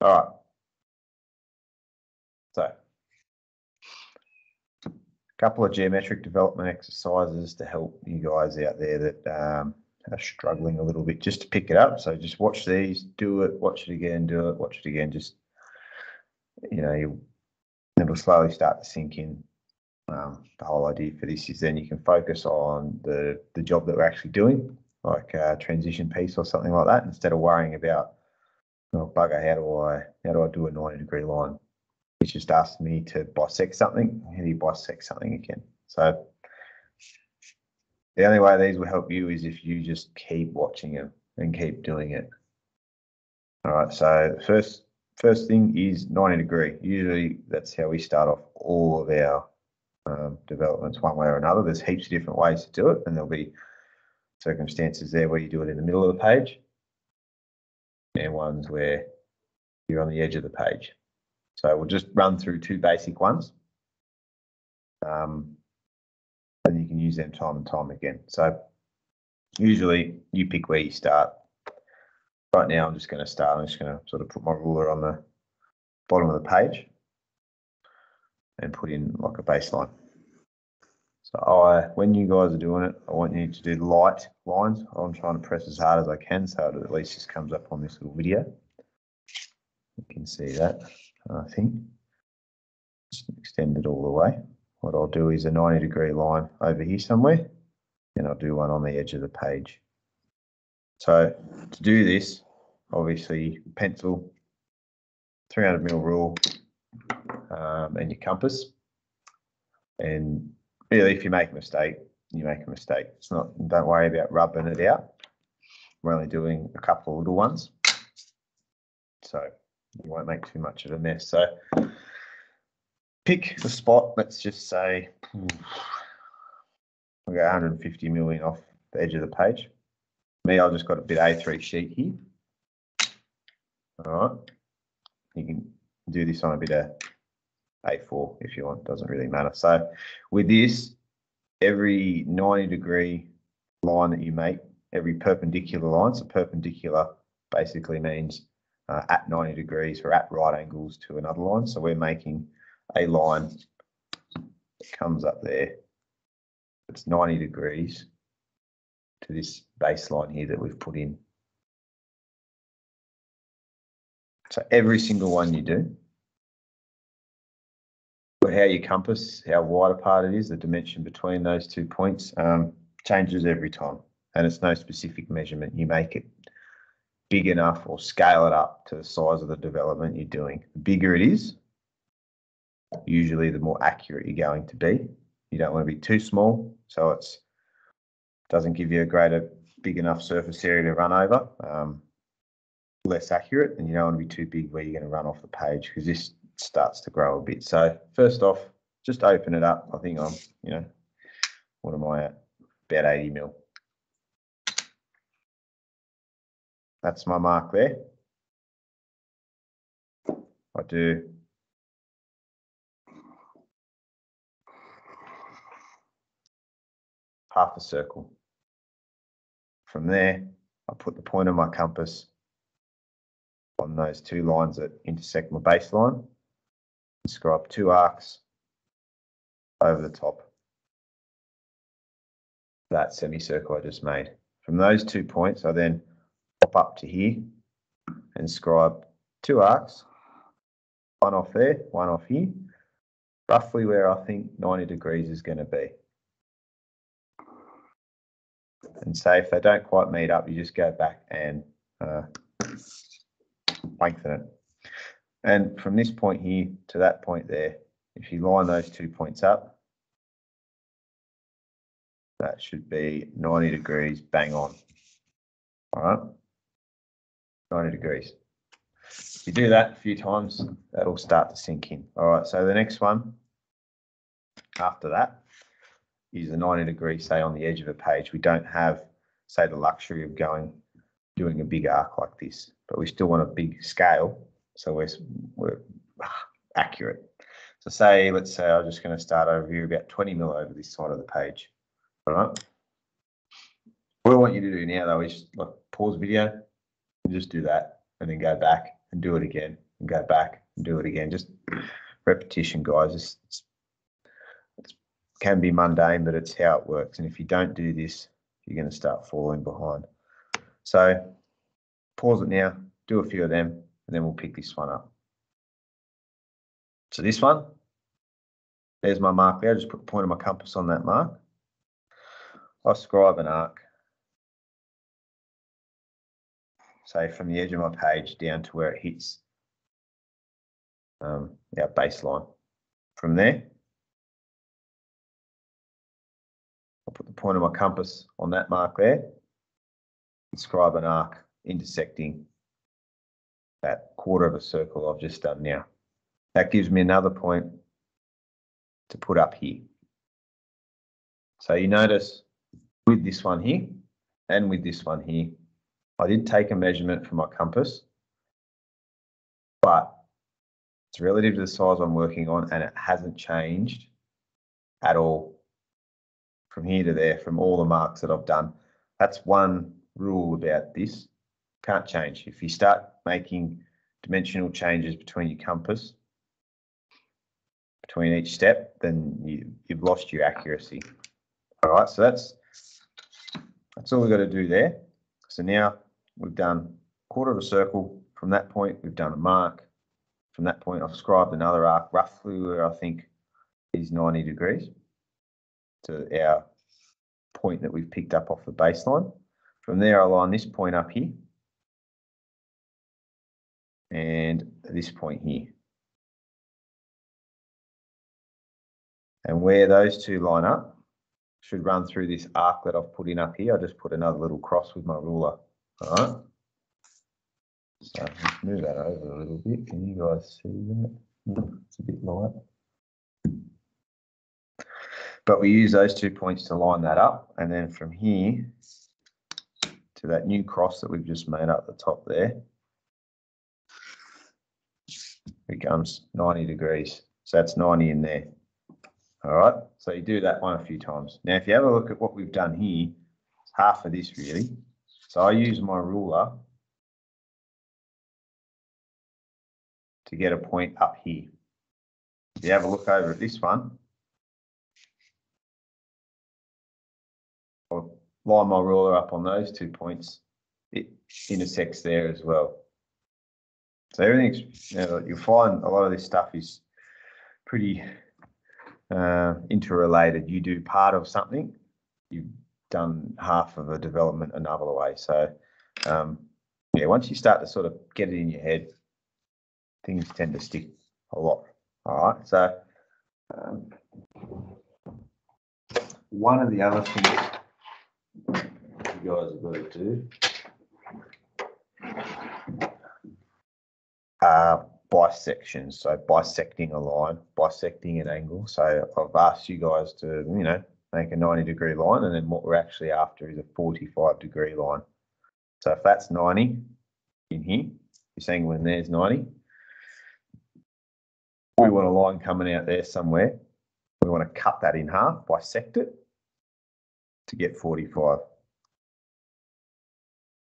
All right. So, a couple of geometric development exercises to help you guys out there that um, are struggling a little bit just to pick it up. So just watch these, do it, watch it again, do it, watch it again. Just, you know, you, it'll slowly start to sink in. Um, the whole idea for this is then you can focus on the, the job that we're actually doing, like a transition piece or something like that, instead of worrying about, oh, bugger, how do I, how do I do a 90 degree line? It's just asked me to bisect something. How do you bisect something again? So the only way these will help you is if you just keep watching them and keep doing it. All right, so first first thing is 90 degree. Usually that's how we start off all of our um, developments one way or another. There's heaps of different ways to do it and there'll be circumstances there where you do it in the middle of the page and ones where you're on the edge of the page. So we'll just run through two basic ones. Um, and you can use them time and time again. So usually you pick where you start. Right now I'm just going to start, I'm just going to sort of put my ruler on the bottom of the page and put in like a baseline. So I, when you guys are doing it, I want you to do light lines. I'm trying to press as hard as I can so it at least just comes up on this little video. You can see that, I think. Just extend it all the way what I'll do is a 90 degree line over here somewhere, and I'll do one on the edge of the page. So to do this, obviously pencil, 300 mil rule, um, and your compass. And really, if you make a mistake, you make a mistake. It's not, don't worry about rubbing it out. We're only doing a couple of little ones. So you won't make too much of a mess. So pick the spot, let's just say we'll go 150 million off the edge of the page. Me, I've just got a bit A3 sheet here. All right. You can do this on a bit of A4 if you want, doesn't really matter. So with this, every 90 degree line that you make, every perpendicular line, so perpendicular basically means uh, at 90 degrees or at right angles to another line. So we're making a line that comes up there. It's 90 degrees to this baseline here that we've put in. So every single one you do, how you compass, how wide apart it is, the dimension between those two points um, changes every time. And it's no specific measurement. You make it big enough or scale it up to the size of the development you're doing. The bigger it is, usually the more accurate you're going to be. You don't want to be too small, so it's doesn't give you a greater, big enough surface area to run over. Um, less accurate, and you don't want to be too big where you're going to run off the page because this starts to grow a bit. So first off, just open it up. I think I'm, you know, what am I at? About 80 mil. That's my mark there. I do half a circle. From there, I put the point of my compass on those two lines that intersect my baseline. Scribe two arcs over the top that semicircle I just made. From those two points, I then pop up to here and scribe two arcs, one off there, one off here, roughly where I think 90 degrees is going to be and say if they don't quite meet up, you just go back and uh, lengthen it. And from this point here to that point there, if you line those two points up, that should be 90 degrees bang on. All right, 90 degrees. If you do that a few times, that'll start to sink in. All right, so the next one after that is a 90 degree, say on the edge of a page. We don't have, say, the luxury of going, doing a big arc like this, but we still want a big scale. So we're, we're accurate. So say, let's say I'm just going to start over here about 20 mil over this side of the page. All right. What I want you to do now though is like pause video and just do that and then go back and do it again and go back and do it again. Just repetition, guys. It's, it's, it can be mundane, but it's how it works. And if you don't do this, you're going to start falling behind. So pause it now, do a few of them, and then we'll pick this one up. So this one, there's my mark there. I just put the point of my compass on that mark. I scribe an arc. Say from the edge of my page down to where it hits um, our baseline. From there, I'll put the point of my compass on that mark there. Scribe an arc intersecting that quarter of a circle I've just done now. That gives me another point to put up here. So you notice with this one here and with this one here, I did take a measurement for my compass, but it's relative to the size I'm working on and it hasn't changed at all from here to there, from all the marks that I've done. That's one rule about this. Can't change. If you start making dimensional changes between your compass, between each step, then you, you've lost your accuracy. All right, so that's that's all we've got to do there. So now we've done quarter of a circle. From that point, we've done a mark. From that point, I've scribed another arc roughly where I think is 90 degrees to our point that we've picked up off the baseline. From there, I line this point up here and this point here. And where those two line up should run through this arc that I've put in up here. I just put another little cross with my ruler. All right. So let's move that over a little bit. Can you guys see that? It's a bit light. But we use those two points to line that up. And then from here to that new cross that we've just made up the top there becomes 90 degrees. So that's 90 in there. All right, so you do that one a few times. Now, if you have a look at what we've done here, half of this really. So I use my ruler to get a point up here. If you have a look over at this one, I'll line my ruler up on those two points. It intersects there as well. So everything's, you know, you'll find a lot of this stuff is pretty uh, interrelated. You do part of something, you've done half of a development another way. So, um, yeah, once you start to sort of get it in your head, things tend to stick a lot. All right. So, um, one of the other things you guys have got to do uh, bisections, so bisecting a line, bisecting an angle. So I've asked you guys to, you know, make a 90 degree line, and then what we're actually after is a 45 degree line. So if that's 90 in here, you're saying when there's 90, we want a line coming out there somewhere. We want to cut that in half, bisect it to get 45.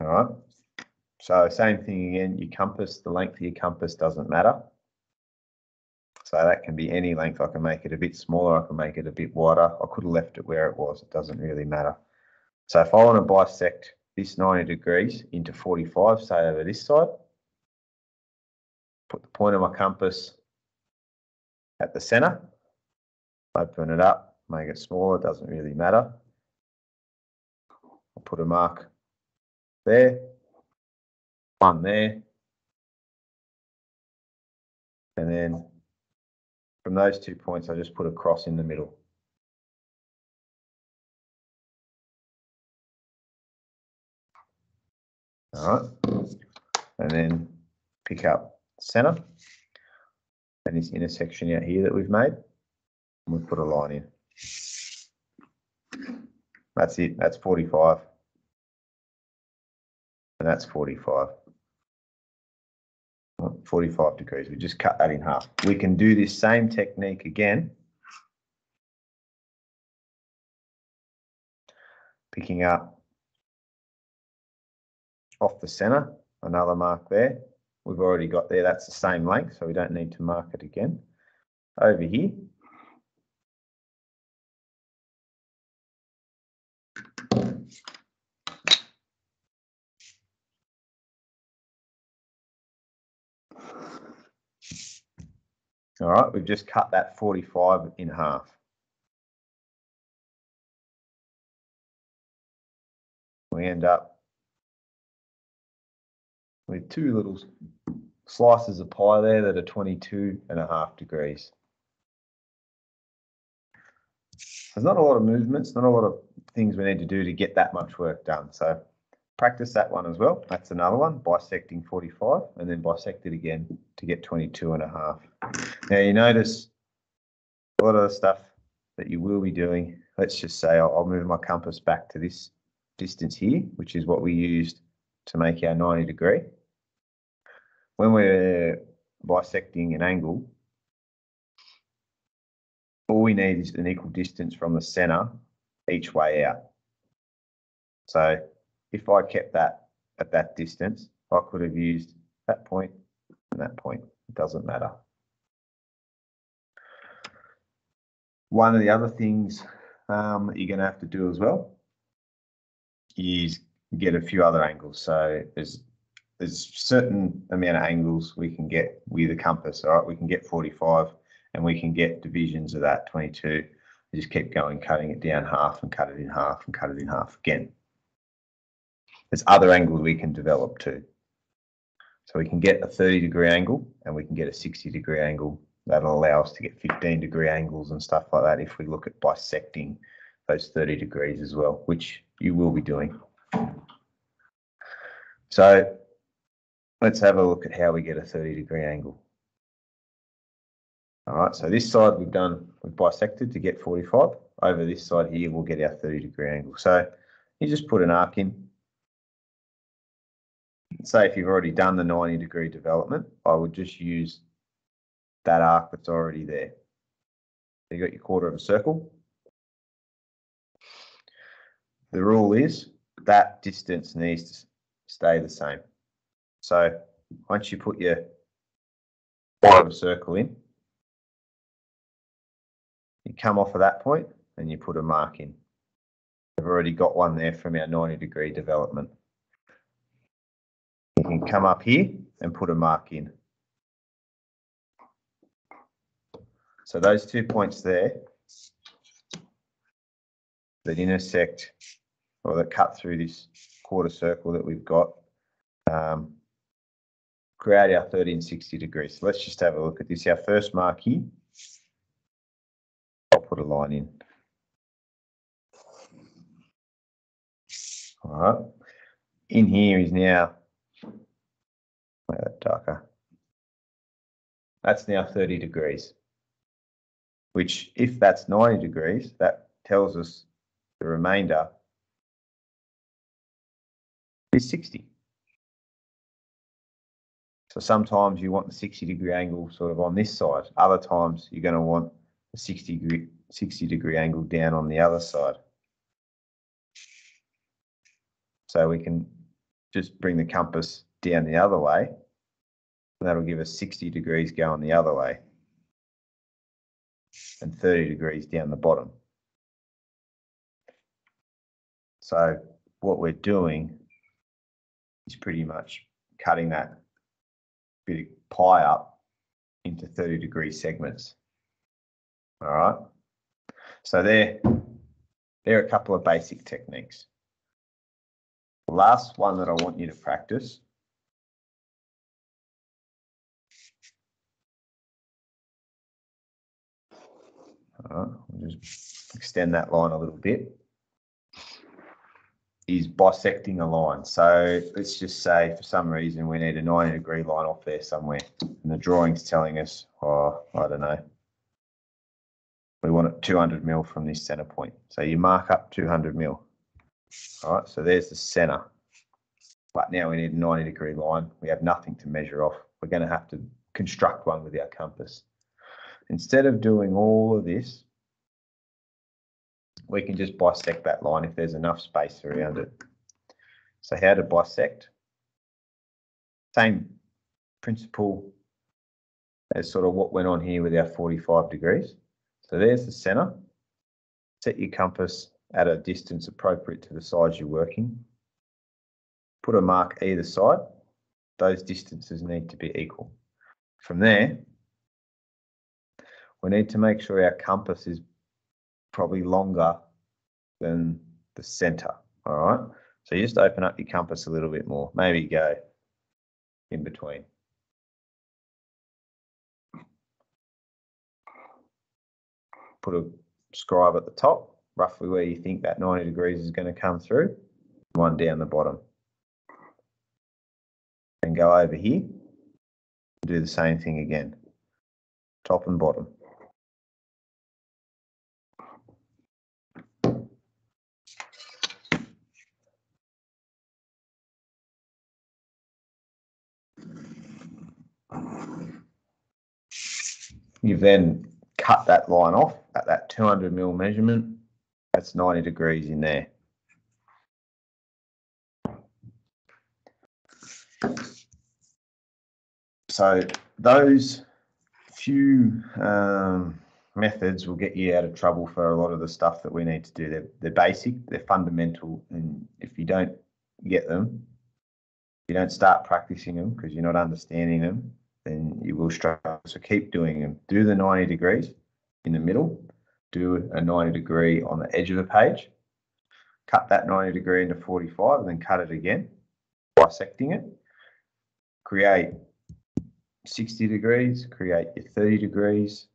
All right. So same thing again, your compass, the length of your compass doesn't matter. So that can be any length. I can make it a bit smaller. I can make it a bit wider. I could have left it where it was. It doesn't really matter. So if I want to bisect this 90 degrees into 45, say over this side, put the point of my compass at the center, open it up, make it smaller, doesn't really matter. I'll put a mark there, one there. And then from those two points, I just put a cross in the middle. All right, and then pick up center and this intersection out here that we've made, and we put a line in. That's it, that's 45. And that's 45. 45 degrees. We just cut that in half. We can do this same technique again. Picking up off the center, another mark there, we've already got there. That's the same length, so we don't need to mark it again. Over here, All right, we've just cut that 45 in half. We end up with two little slices of pie there that are 22 and a half degrees. There's not a lot of movements, not a lot of things we need to do to get that much work done. So practice that one as well. That's another one, bisecting 45 and then bisect it again to get 22 and a half. Now you notice a lot of the stuff that you will be doing, let's just say I'll, I'll move my compass back to this distance here, which is what we used to make our 90 degree. When we're bisecting an angle, all we need is an equal distance from the center each way out. So if I kept that at that distance, I could have used that point and that point. It doesn't matter. One of the other things um, you're going to have to do as well is get a few other angles. So there's there's certain amount of angles we can get with a compass. All right, we can get 45 and we can get divisions of that 22. We just keep going, cutting it down half and cut it in half and cut it in half again. There's other angles we can develop too. So we can get a 30 degree angle and we can get a 60 degree angle. That'll allow us to get 15 degree angles and stuff like that if we look at bisecting those 30 degrees as well, which you will be doing. So let's have a look at how we get a 30 degree angle. All right, so this side we've done, we've bisected to get 45. Over this side here, we'll get our 30 degree angle. So you just put an arc in say if you've already done the 90 degree development, I would just use that arc that's already there. You got your quarter of a circle. The rule is that distance needs to stay the same. So once you put your quarter of a circle in, you come off of that point and you put a mark in. We've already got one there from our 90 degree development can come up here and put a mark in. So those two points there that intersect or that cut through this quarter circle that we've got um, create our 30 and 60 degrees. So let's just have a look at this. Our first mark here, I'll put a line in. All right. In here is now Make that darker. That's now 30 degrees, which if that's 90 degrees, that tells us the remainder is 60. So sometimes you want the 60 degree angle sort of on this side. Other times you're going to want the 60 degree, 60 degree angle down on the other side. So we can just bring the compass down the other way. That'll give us 60 degrees going the other way and 30 degrees down the bottom. So what we're doing is pretty much cutting that bit of pie up into 30 degree segments. All right. So there, there are a couple of basic techniques. The last one that I want you to practice we'll just extend that line a little bit, is bisecting a line. So let's just say for some reason we need a 90 degree line off there somewhere and the drawing's telling us, oh, I don't know, we want it 200 mil from this center point. So you mark up 200 mil. All right, so there's the center. But now we need a 90 degree line. We have nothing to measure off. We're going to have to construct one with our compass. Instead of doing all of this, we can just bisect that line if there's enough space around it. So how to bisect? Same, principle as sort of what went on here with our 45 degrees. So there's the center. Set your compass at a distance appropriate to the size you're working. Put a mark either side. Those distances need to be equal. From there, we need to make sure our compass is probably longer than the center. All right. So you just open up your compass a little bit more. Maybe go in between. Put a scribe at the top, roughly where you think that 90 degrees is going to come through. One down the bottom. And go over here. Do the same thing again. Top and bottom. You've then cut that line off at that 200 mil measurement. That's 90 degrees in there. So those few um, methods will get you out of trouble for a lot of the stuff that we need to do. They're, they're basic, they're fundamental, and if you don't get them, you don't start practicing them because you're not understanding them, then you will struggle. So keep doing them. Do the 90 degrees in the middle, do a 90 degree on the edge of a page, cut that 90 degree into 45 and then cut it again, bisecting it, create 60 degrees, create your 30 degrees.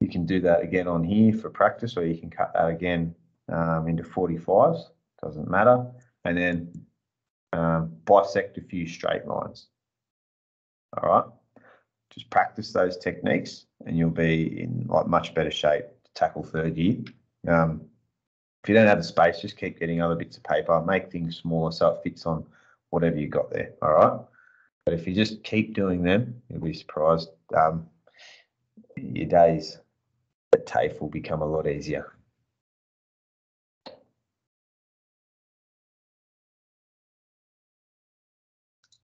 You can do that again on here for practice, or you can cut that again um, into 45s, doesn't matter. And then um, bisect a few straight lines. All right. Just practice those techniques and you'll be in like much better shape to tackle third year. Um, if you don't have the space, just keep getting other bits of paper, make things smaller so it fits on whatever you got there. All right. But if you just keep doing them, you'll be surprised. Um, your days at TAFE will become a lot easier.